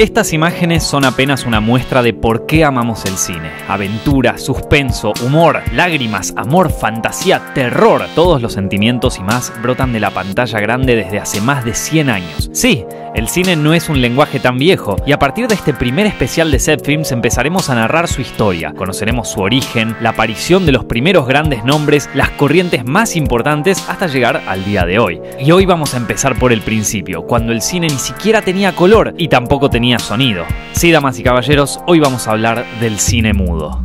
Estas imágenes son apenas una muestra de por qué amamos el cine. Aventura, suspenso, humor, lágrimas, amor, fantasía, terror. Todos los sentimientos y más brotan de la pantalla grande desde hace más de 100 años. Sí, el cine no es un lenguaje tan viejo y a partir de este primer especial de Set Films empezaremos a narrar su historia. Conoceremos su origen, la aparición de los primeros grandes nombres, las corrientes más importantes hasta llegar al día de hoy. Y hoy vamos a empezar por el principio, cuando el cine ni siquiera tenía color y tampoco tenía sonido. Sí, damas y caballeros, hoy vamos a hablar del cine mudo.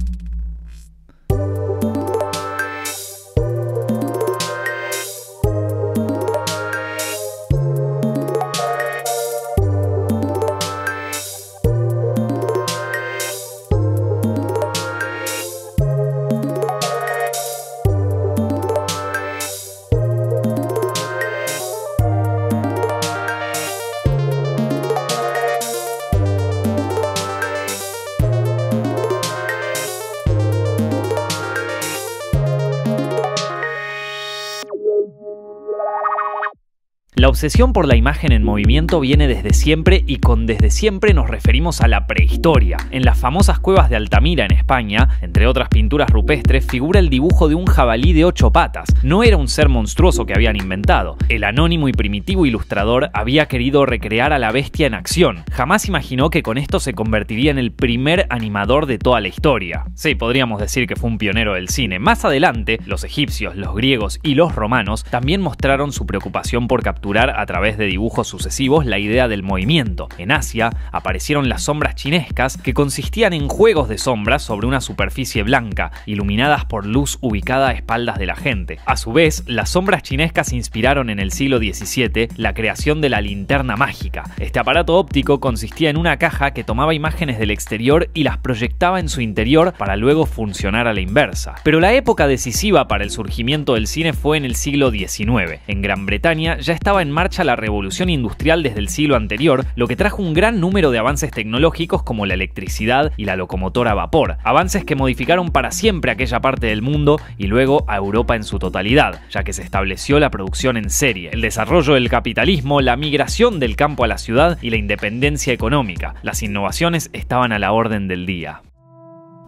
Obsesión por la imagen en movimiento viene desde siempre y con desde siempre nos referimos a la prehistoria. En las famosas cuevas de Altamira en España, entre otras pinturas rupestres, figura el dibujo de un jabalí de ocho patas. No era un ser monstruoso que habían inventado. El anónimo y primitivo ilustrador había querido recrear a la bestia en acción. Jamás imaginó que con esto se convertiría en el primer animador de toda la historia. Sí, podríamos decir que fue un pionero del cine. Más adelante, los egipcios, los griegos y los romanos también mostraron su preocupación por capturar a través de dibujos sucesivos la idea del movimiento. En Asia aparecieron las sombras chinescas que consistían en juegos de sombras sobre una superficie blanca, iluminadas por luz ubicada a espaldas de la gente. A su vez, las sombras chinescas inspiraron en el siglo XVII la creación de la linterna mágica. Este aparato óptico consistía en una caja que tomaba imágenes del exterior y las proyectaba en su interior para luego funcionar a la inversa. Pero la época decisiva para el surgimiento del cine fue en el siglo XIX. En Gran Bretaña ya estaba en marcha la revolución industrial desde el siglo anterior, lo que trajo un gran número de avances tecnológicos como la electricidad y la locomotora a vapor, avances que modificaron para siempre aquella parte del mundo y luego a Europa en su totalidad, ya que se estableció la producción en serie, el desarrollo del capitalismo, la migración del campo a la ciudad y la independencia económica. Las innovaciones estaban a la orden del día.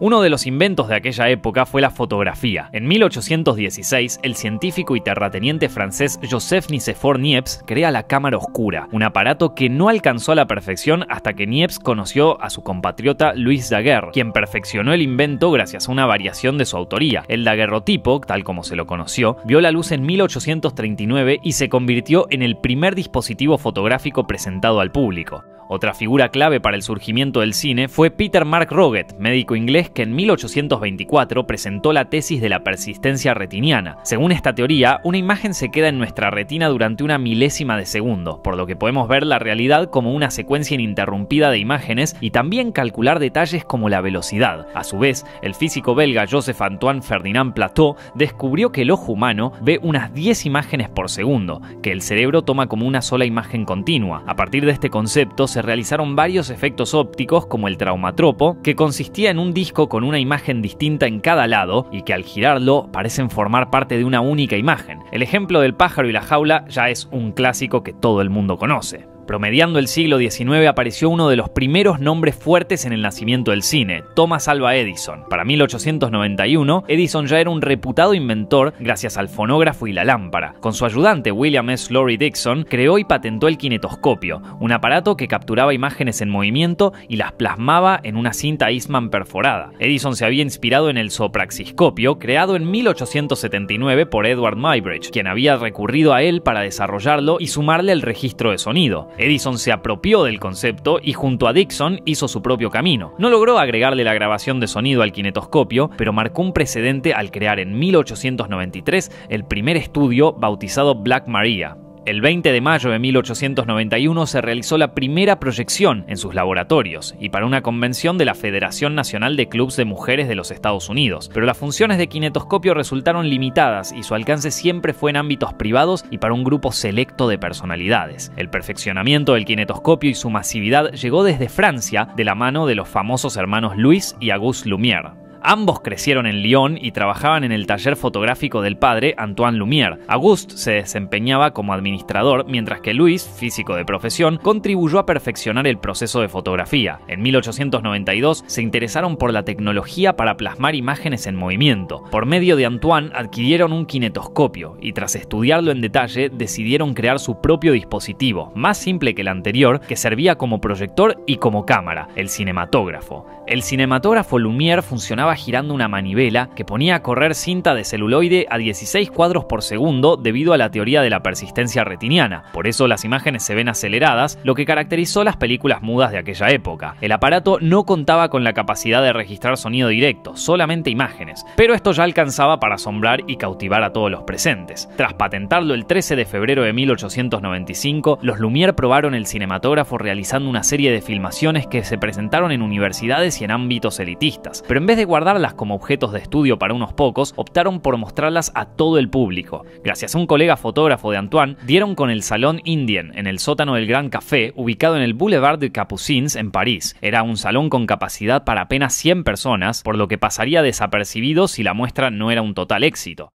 Uno de los inventos de aquella época fue la fotografía. En 1816, el científico y terrateniente francés Joseph Nicephore Niepce crea la cámara oscura, un aparato que no alcanzó a la perfección hasta que Niepce conoció a su compatriota Louis Daguerre, quien perfeccionó el invento gracias a una variación de su autoría. El daguerrotipo, tal como se lo conoció, vio la luz en 1839 y se convirtió en el primer dispositivo fotográfico presentado al público. Otra figura clave para el surgimiento del cine fue Peter Mark Roget, médico inglés que en 1824 presentó la tesis de la persistencia retiniana. Según esta teoría, una imagen se queda en nuestra retina durante una milésima de segundo, por lo que podemos ver la realidad como una secuencia ininterrumpida de imágenes y también calcular detalles como la velocidad. A su vez, el físico belga Joseph Antoine Ferdinand Plateau descubrió que el ojo humano ve unas 10 imágenes por segundo, que el cerebro toma como una sola imagen continua. A partir de este concepto se realizaron varios efectos ópticos como el traumatropo, que consistía en un disco con una imagen distinta en cada lado y que al girarlo parecen formar parte de una única imagen. El ejemplo del pájaro y la jaula ya es un clásico que todo el mundo conoce. Promediando el siglo XIX apareció uno de los primeros nombres fuertes en el nacimiento del cine, Thomas Alva Edison. Para 1891, Edison ya era un reputado inventor gracias al fonógrafo y la lámpara. Con su ayudante William S. Lorry Dixon, creó y patentó el kinetoscopio, un aparato que capturaba imágenes en movimiento y las plasmaba en una cinta Eastman perforada. Edison se había inspirado en el sopraxiscopio, creado en 1879 por Edward Muybridge, quien había recurrido a él para desarrollarlo y sumarle el registro de sonido. Edison se apropió del concepto y junto a Dixon hizo su propio camino. No logró agregarle la grabación de sonido al kinetoscopio, pero marcó un precedente al crear en 1893 el primer estudio bautizado Black Maria. El 20 de mayo de 1891 se realizó la primera proyección en sus laboratorios y para una convención de la Federación Nacional de Clubs de Mujeres de los Estados Unidos, pero las funciones de kinetoscopio resultaron limitadas y su alcance siempre fue en ámbitos privados y para un grupo selecto de personalidades. El perfeccionamiento del kinetoscopio y su masividad llegó desde Francia de la mano de los famosos hermanos Louis y Auguste Lumière. Ambos crecieron en Lyon y trabajaban en el taller fotográfico del padre, Antoine Lumière. Auguste se desempeñaba como administrador, mientras que Louis, físico de profesión, contribuyó a perfeccionar el proceso de fotografía. En 1892 se interesaron por la tecnología para plasmar imágenes en movimiento. Por medio de Antoine adquirieron un kinetoscopio y tras estudiarlo en detalle decidieron crear su propio dispositivo, más simple que el anterior, que servía como proyector y como cámara, el cinematógrafo. El cinematógrafo Lumière funcionaba girando una manivela que ponía a correr cinta de celuloide a 16 cuadros por segundo debido a la teoría de la persistencia retiniana. Por eso las imágenes se ven aceleradas, lo que caracterizó las películas mudas de aquella época. El aparato no contaba con la capacidad de registrar sonido directo, solamente imágenes, pero esto ya alcanzaba para asombrar y cautivar a todos los presentes. Tras patentarlo el 13 de febrero de 1895, los Lumière probaron el cinematógrafo realizando una serie de filmaciones que se presentaron en universidades y en ámbitos elitistas, pero en vez de guardarlas como objetos de estudio para unos pocos, optaron por mostrarlas a todo el público. Gracias a un colega fotógrafo de Antoine, dieron con el Salón Indian en el sótano del Gran Café, ubicado en el Boulevard de Capucines en París. Era un salón con capacidad para apenas 100 personas, por lo que pasaría desapercibido si la muestra no era un total éxito.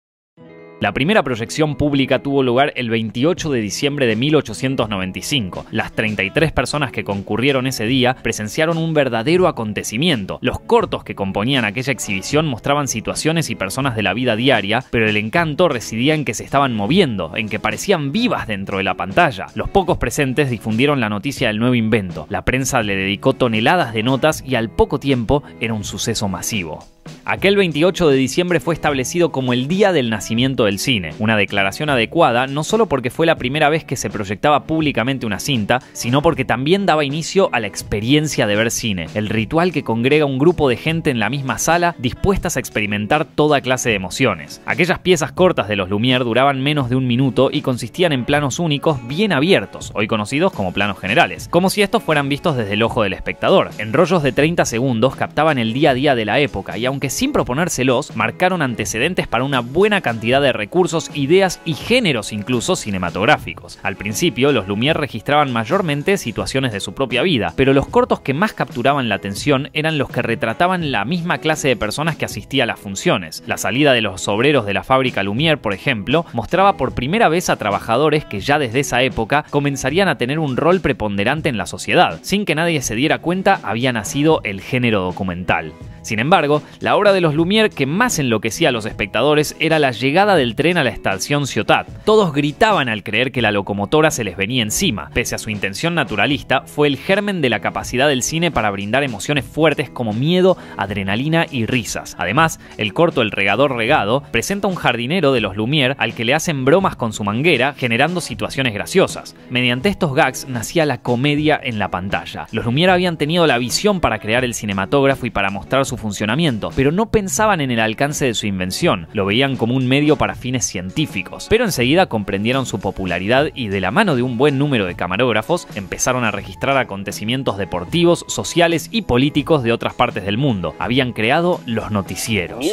La primera proyección pública tuvo lugar el 28 de diciembre de 1895. Las 33 personas que concurrieron ese día presenciaron un verdadero acontecimiento. Los cortos que componían aquella exhibición mostraban situaciones y personas de la vida diaria, pero el encanto residía en que se estaban moviendo, en que parecían vivas dentro de la pantalla. Los pocos presentes difundieron la noticia del nuevo invento. La prensa le dedicó toneladas de notas y al poco tiempo era un suceso masivo. Aquel 28 de diciembre fue establecido como el día del nacimiento del cine, una declaración adecuada no solo porque fue la primera vez que se proyectaba públicamente una cinta, sino porque también daba inicio a la experiencia de ver cine, el ritual que congrega un grupo de gente en la misma sala dispuestas a experimentar toda clase de emociones. Aquellas piezas cortas de los Lumière duraban menos de un minuto y consistían en planos únicos bien abiertos, hoy conocidos como planos generales, como si estos fueran vistos desde el ojo del espectador. En rollos de 30 segundos captaban el día a día de la época y aunque sin proponérselos, marcaron antecedentes para una buena cantidad de recursos, ideas y géneros incluso cinematográficos. Al principio, los Lumière registraban mayormente situaciones de su propia vida, pero los cortos que más capturaban la atención eran los que retrataban la misma clase de personas que asistía a las funciones. La salida de los obreros de la fábrica Lumière, por ejemplo, mostraba por primera vez a trabajadores que ya desde esa época comenzarían a tener un rol preponderante en la sociedad. Sin que nadie se diera cuenta, había nacido el género documental. Sin embargo, la obra de los Lumière que más enloquecía a los espectadores era la llegada del tren a la estación Ciotat. Todos gritaban al creer que la locomotora se les venía encima. Pese a su intención naturalista, fue el germen de la capacidad del cine para brindar emociones fuertes como miedo, adrenalina y risas. Además, el corto El regador regado presenta un jardinero de los Lumière al que le hacen bromas con su manguera, generando situaciones graciosas. Mediante estos gags nacía la comedia en la pantalla. Los Lumière habían tenido la visión para crear el cinematógrafo y para mostrar su funcionamiento, pero no pensaban en el alcance de su invención, lo veían como un medio para fines científicos. Pero enseguida comprendieron su popularidad y de la mano de un buen número de camarógrafos empezaron a registrar acontecimientos deportivos, sociales y políticos de otras partes del mundo. Habían creado los noticieros.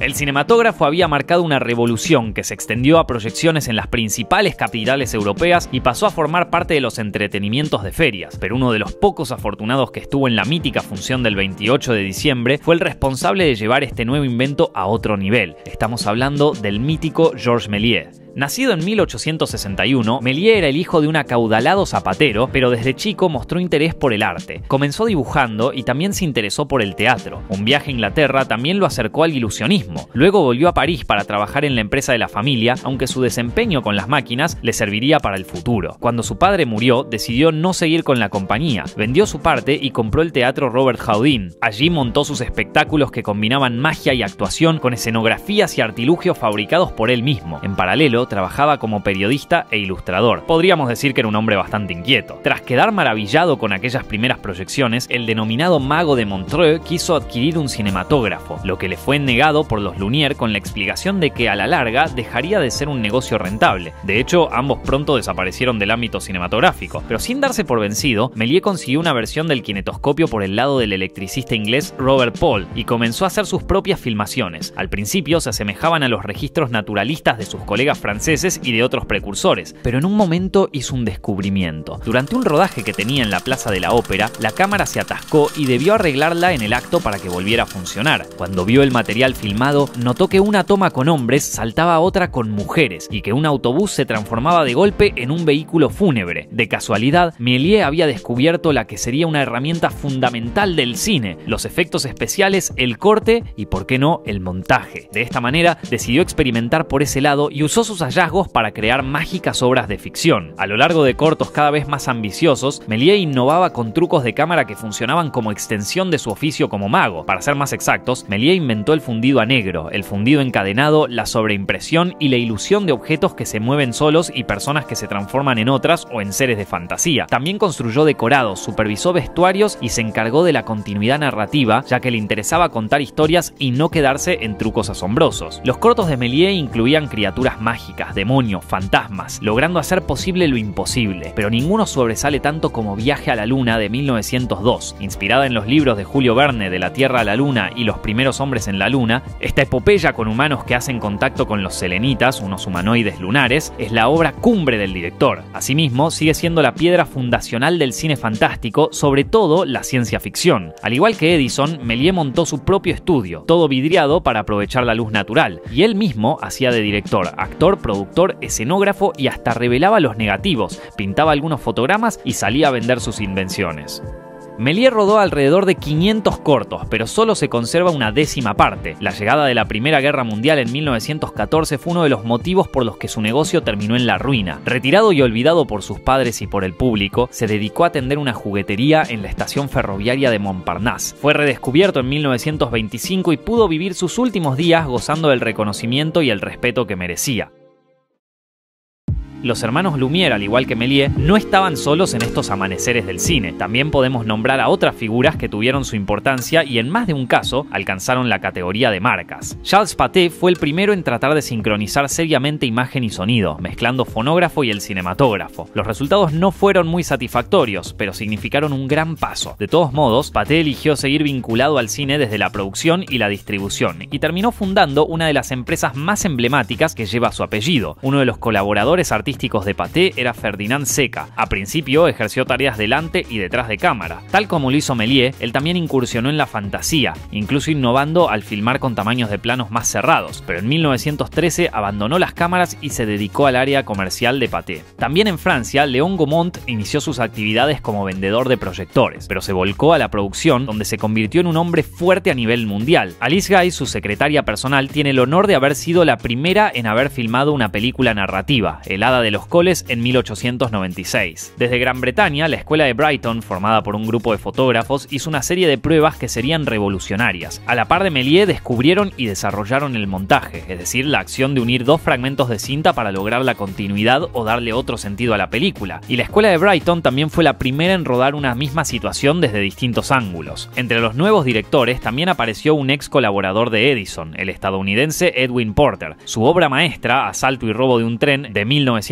El cinematógrafo había marcado una revolución que se extendió a proyecciones en las principales capitales europeas y pasó a formar parte de los entretenimientos de ferias, pero uno de los pocos afortunados que estuvo en la mítica función del 28 de diciembre fue el responsable de llevar este nuevo invento a otro nivel. Estamos hablando del mítico Georges Méliès. Nacido en 1861, Méliès era el hijo de un acaudalado zapatero, pero desde chico mostró interés por el arte. Comenzó dibujando y también se interesó por el teatro. Un viaje a Inglaterra también lo acercó al ilusionismo. Luego volvió a París para trabajar en la empresa de la familia, aunque su desempeño con las máquinas le serviría para el futuro. Cuando su padre murió, decidió no seguir con la compañía. Vendió su parte y compró el teatro Robert Houdin. Allí montó sus espectáculos que combinaban magia y actuación con escenografías y artilugios fabricados por él mismo. En paralelo, trabajaba como periodista e ilustrador. Podríamos decir que era un hombre bastante inquieto. Tras quedar maravillado con aquellas primeras proyecciones, el denominado mago de Montreux quiso adquirir un cinematógrafo, lo que le fue negado por los Lumière con la explicación de que a la larga dejaría de ser un negocio rentable. De hecho, ambos pronto desaparecieron del ámbito cinematográfico, pero sin darse por vencido, Méliès consiguió una versión del kinetoscopio por el lado del electricista inglés Robert Paul y comenzó a hacer sus propias filmaciones. Al principio se asemejaban a los registros naturalistas de sus colegas franceses franceses y de otros precursores, pero en un momento hizo un descubrimiento. Durante un rodaje que tenía en la Plaza de la Ópera, la cámara se atascó y debió arreglarla en el acto para que volviera a funcionar. Cuando vio el material filmado, notó que una toma con hombres saltaba a otra con mujeres y que un autobús se transformaba de golpe en un vehículo fúnebre. De casualidad, Méliès había descubierto la que sería una herramienta fundamental del cine, los efectos especiales, el corte y, por qué no, el montaje. De esta manera, decidió experimentar por ese lado y usó sus hallazgos para crear mágicas obras de ficción. A lo largo de cortos cada vez más ambiciosos, Méliès innovaba con trucos de cámara que funcionaban como extensión de su oficio como mago. Para ser más exactos, Méliès inventó el fundido a negro, el fundido encadenado, la sobreimpresión y la ilusión de objetos que se mueven solos y personas que se transforman en otras o en seres de fantasía. También construyó decorados, supervisó vestuarios y se encargó de la continuidad narrativa, ya que le interesaba contar historias y no quedarse en trucos asombrosos. Los cortos de Méliès incluían criaturas mágicas, demonios, fantasmas, logrando hacer posible lo imposible, pero ninguno sobresale tanto como Viaje a la Luna de 1902, inspirada en los libros de Julio Verne de la Tierra a la Luna y los primeros hombres en la Luna. Esta epopeya con humanos que hacen contacto con los selenitas, unos humanoides lunares, es la obra cumbre del director. Asimismo, sigue siendo la piedra fundacional del cine fantástico, sobre todo la ciencia ficción. Al igual que Edison, Méliès montó su propio estudio, todo vidriado para aprovechar la luz natural, y él mismo hacía de director, actor, productor, escenógrafo y hasta revelaba los negativos, pintaba algunos fotogramas y salía a vender sus invenciones. Méliès rodó alrededor de 500 cortos, pero solo se conserva una décima parte. La llegada de la Primera Guerra Mundial en 1914 fue uno de los motivos por los que su negocio terminó en la ruina. Retirado y olvidado por sus padres y por el público, se dedicó a atender una juguetería en la estación ferroviaria de Montparnasse. Fue redescubierto en 1925 y pudo vivir sus últimos días gozando del reconocimiento y el respeto que merecía. Los hermanos Lumière, al igual que Méliès, no estaban solos en estos amaneceres del cine. También podemos nombrar a otras figuras que tuvieron su importancia y en más de un caso alcanzaron la categoría de marcas. Charles Pathé fue el primero en tratar de sincronizar seriamente imagen y sonido, mezclando fonógrafo y el cinematógrafo. Los resultados no fueron muy satisfactorios, pero significaron un gran paso. De todos modos, Pathé eligió seguir vinculado al cine desde la producción y la distribución, y terminó fundando una de las empresas más emblemáticas que lleva su apellido. Uno de los colaboradores artísticos de Paté era Ferdinand Seca. A principio ejerció tareas delante y detrás de cámara. Tal como lo hizo Méliès, él también incursionó en la fantasía, incluso innovando al filmar con tamaños de planos más cerrados, pero en 1913 abandonó las cámaras y se dedicó al área comercial de Paté. También en Francia, Léon Gaumont inició sus actividades como vendedor de proyectores, pero se volcó a la producción donde se convirtió en un hombre fuerte a nivel mundial. Alice Guy, su secretaria personal, tiene el honor de haber sido la primera en haber filmado una película narrativa, El Hada de los Coles en 1896. Desde Gran Bretaña, la escuela de Brighton, formada por un grupo de fotógrafos, hizo una serie de pruebas que serían revolucionarias. A la par de Méliès descubrieron y desarrollaron el montaje, es decir, la acción de unir dos fragmentos de cinta para lograr la continuidad o darle otro sentido a la película. Y la escuela de Brighton también fue la primera en rodar una misma situación desde distintos ángulos. Entre los nuevos directores también apareció un ex colaborador de Edison, el estadounidense Edwin Porter. Su obra maestra, Asalto y robo de un tren, de 1900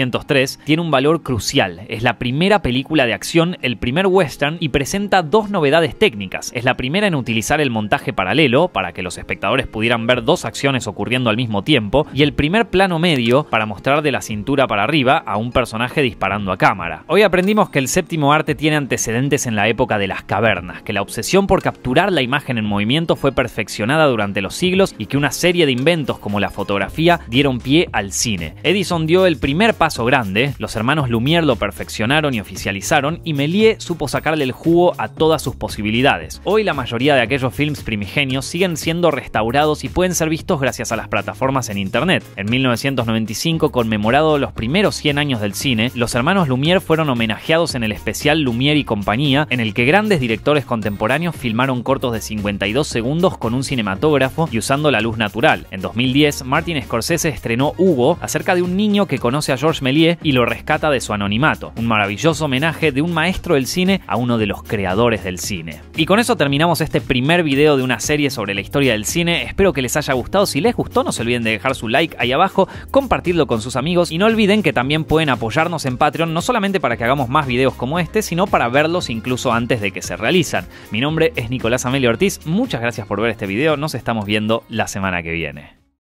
tiene un valor crucial. Es la primera película de acción, el primer western y presenta dos novedades técnicas. Es la primera en utilizar el montaje paralelo para que los espectadores pudieran ver dos acciones ocurriendo al mismo tiempo y el primer plano medio para mostrar de la cintura para arriba a un personaje disparando a cámara. Hoy aprendimos que el séptimo arte tiene antecedentes en la época de las cavernas, que la obsesión por capturar la imagen en movimiento fue perfeccionada durante los siglos y que una serie de inventos como la fotografía dieron pie al cine. Edison dio el primer paso grande, los hermanos Lumière lo perfeccionaron y oficializaron y Méliès supo sacarle el jugo a todas sus posibilidades. Hoy la mayoría de aquellos films primigenios siguen siendo restaurados y pueden ser vistos gracias a las plataformas en internet. En 1995, conmemorado los primeros 100 años del cine, los hermanos Lumière fueron homenajeados en el especial Lumière y compañía, en el que grandes directores contemporáneos filmaron cortos de 52 segundos con un cinematógrafo y usando la luz natural. En 2010, Martin Scorsese estrenó Hugo acerca de un niño que conoce a George Méliès y lo rescata de su anonimato. Un maravilloso homenaje de un maestro del cine a uno de los creadores del cine. Y con eso terminamos este primer video de una serie sobre la historia del cine. Espero que les haya gustado. Si les gustó, no se olviden de dejar su like ahí abajo, compartirlo con sus amigos y no olviden que también pueden apoyarnos en Patreon, no solamente para que hagamos más videos como este, sino para verlos incluso antes de que se realizan. Mi nombre es Nicolás Amelio Ortiz. Muchas gracias por ver este video. Nos estamos viendo la semana que viene.